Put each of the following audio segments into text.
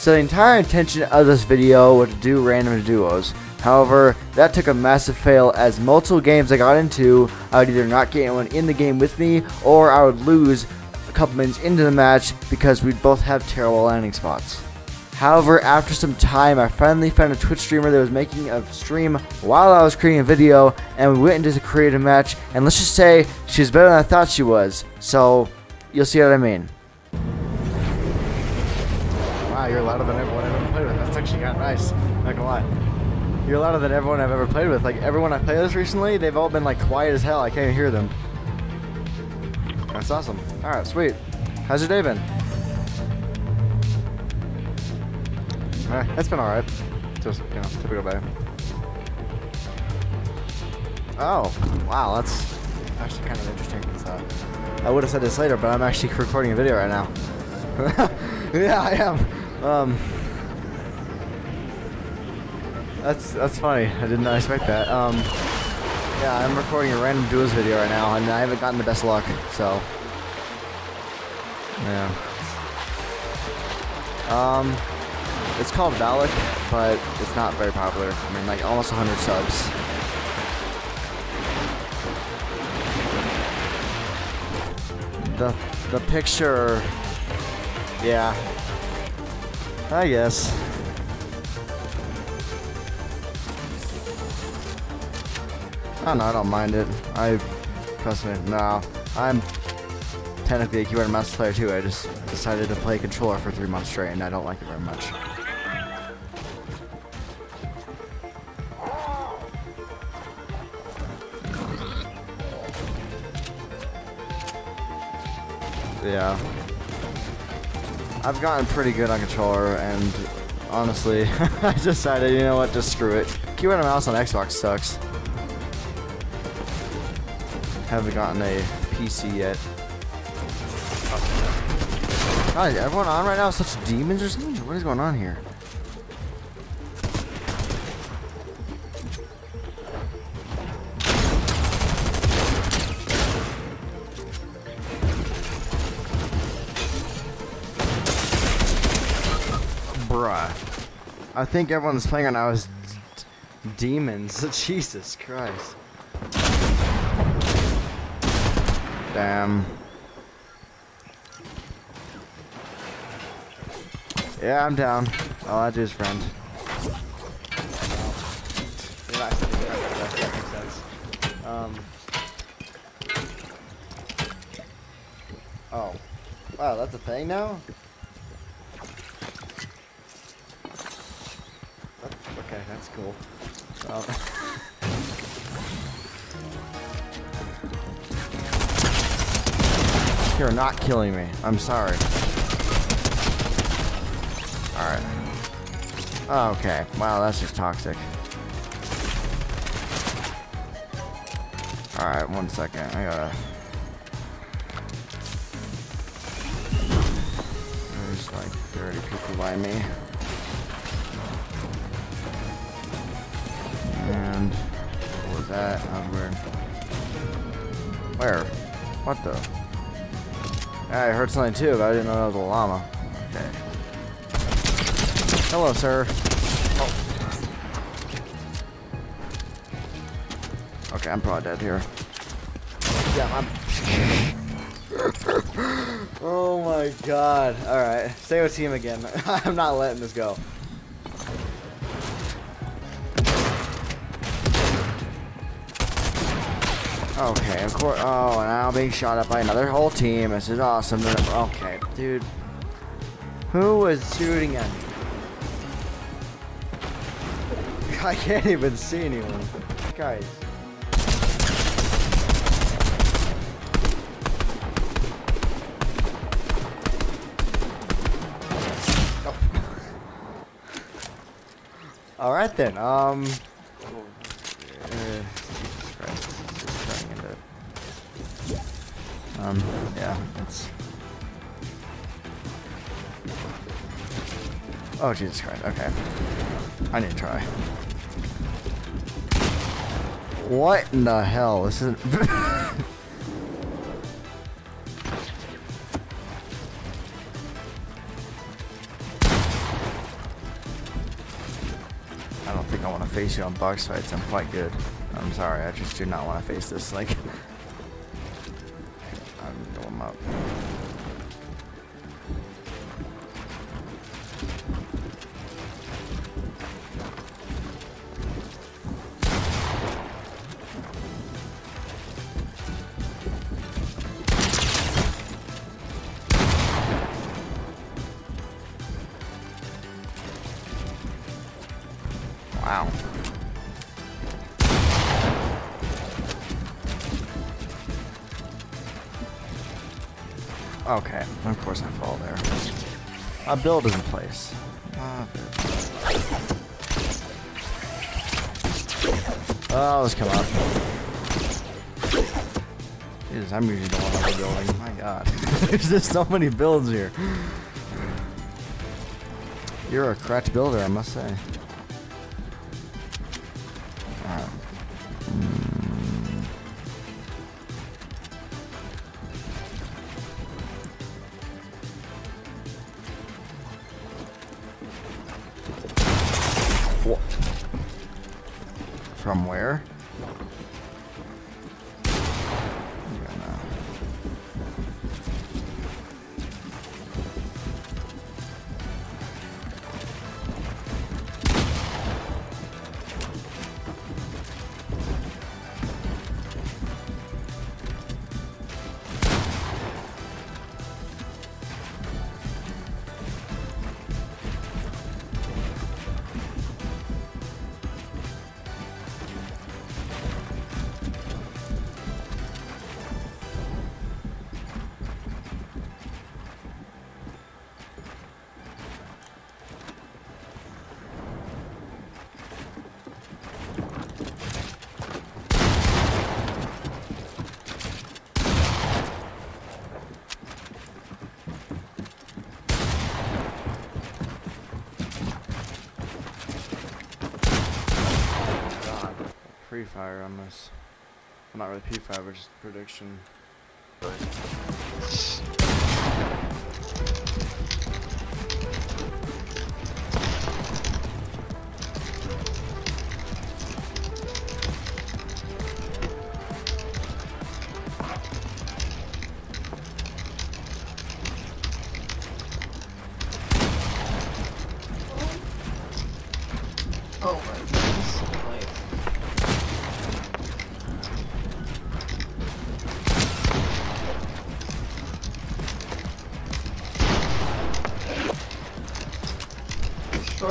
So the entire intention of this video was to do random duos. However, that took a massive fail as multiple games I got into, I would either not get anyone in the game with me, or I would lose a couple minutes into the match because we'd both have terrible landing spots. However, after some time, I finally found a Twitch streamer that was making a stream while I was creating a video, and we went into the creative match, and let's just say she's better than I thought she was. So, you'll see what I mean. You're louder than everyone I've ever played with. That's actually kind of nice. Not gonna lie. You're louder than everyone I've ever played with. Like everyone I played with recently, they've all been like quiet as hell. I can't even hear them. That's awesome. All right, sweet. How's your day been? Eh, it's been all right. Just you know, typical day. Oh, wow, that's actually kind of interesting. So, I would have said this later, but I'm actually recording a video right now. yeah, I am. Um, that's that's funny. I did not expect that. Um, yeah, I'm recording a random duos video right now, and I haven't gotten the best luck. So, yeah. Um, it's called Valik, but it's not very popular. I mean, like almost 100 subs. The the picture, yeah. I guess. Oh no, I don't mind it. I, trust me, no. I'm technically a and mouse player too. I just decided to play controller for three months straight and I don't like it very much. Yeah. I've gotten pretty good on controller and honestly, I decided, you know what, just screw it. Keyboard and mouse on Xbox sucks. Haven't gotten a PC yet. God, everyone on right now such demons or something? What is going on here? I think everyone that's playing right now is demons. Jesus Christ. Damn. Yeah, I'm down. Oh, I do is friend. Um. Oh. Wow, that's a thing now? That- okay, that's cool. Um, You're not killing me. I'm sorry. Alright. Okay. Wow, that's just toxic. Alright, one second. I gotta... There's like 30 people by me. That? Oh, weird. Where? What the? Yeah, I heard something too, but I didn't know that was a llama. Okay. Hello, sir. Oh. Okay, I'm probably dead here. Yeah, I'm. oh my god. Alright, stay with team again. I'm not letting this go. Okay, of course. Oh, now being shot at by another whole team. This is awesome. Okay, dude. Who was shooting at me? I can't even see anyone. Guys. Oh. All right then. Um. uh, Jesus Christ, this is turning into- Um. Yeah. It's. Oh Jesus Christ. Okay. I need to try. What in the hell? This isn't. I don't think I want to face you on box fights. I'm quite good. I'm sorry. I just do not want to face this. Like, I'm going up. Wow. Okay, of course I fall there. A build is in place. Ah, Oh, let's come up. Jesus, I'm usually the one on the building. My god. There's just so many builds here. You're a correct builder, I must say. Wha- From where? God. Free fire on this. Well, not really P5, but just prediction.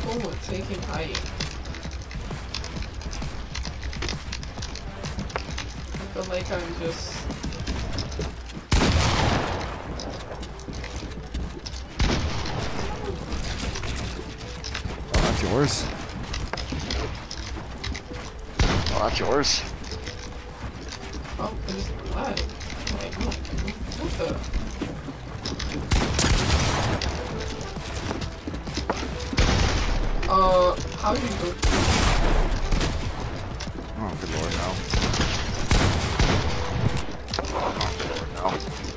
Struggle with taking height. I feel like I'm just Oh, that's yours. Oh, that's yours. oh, I just died. Like, what the? Uh, how do you? Oh, good lord, no. No.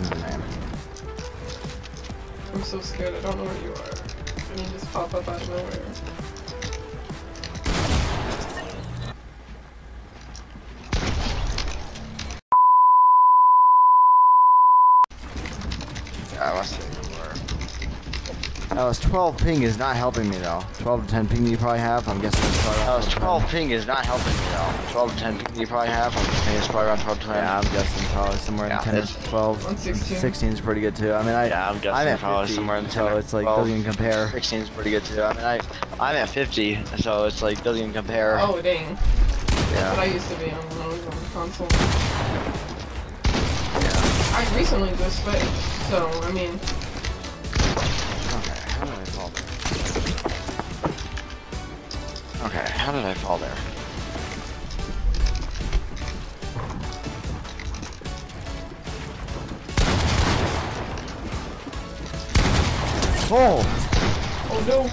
Name? I'm so scared. I don't know where you are. And you just pop up out of nowhere. Was 12 ping is not helping me though. 12 to 10 ping you probably have. I'm guessing it's probably around was 12 ping is not helping me though. 12 to 10 ping you probably have. I'm thinking it's probably around 12 to 10. Yeah, I'm guessing probably somewhere Yeah, in 10 to 12. 116. 16 is pretty good too. I mean, I, Yeah, I'm guessing I'm at probably 50, somewhere in 10 so it's like 12. doesn't even compare. 16 is pretty good too. I mean, I, I'm at 50, so it's like doesn't even compare. Oh, dang. That's what I used to be on when I was on the console. Yeah. I recently just switched, so, I mean, fall there? Okay, how did I fall there? Oh! Oh no!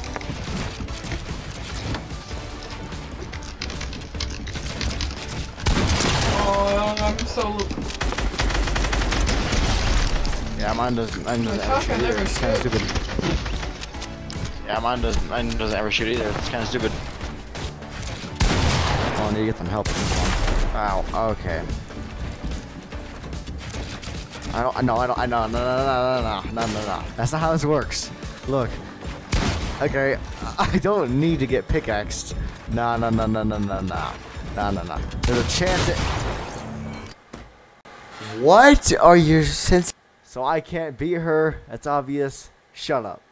Oh, I'm so. Yeah, mine doesn't. Mine doesn't. Actually, it's kind of stupid. Yeah, mine doesn't. Mine doesn't ever shoot either. It's kind of stupid. Oh, I need to get some help. Ow. Okay. I don't. I know. I don't. I know. No. No. No. No. No. No. No. No. That's not how this works. Look. Okay. I don't need to get pickaxed. No. No. No. No. No. No. No. No. No. No. There's a chance it. What are your sense? So I can't beat her. That's obvious. Shut up.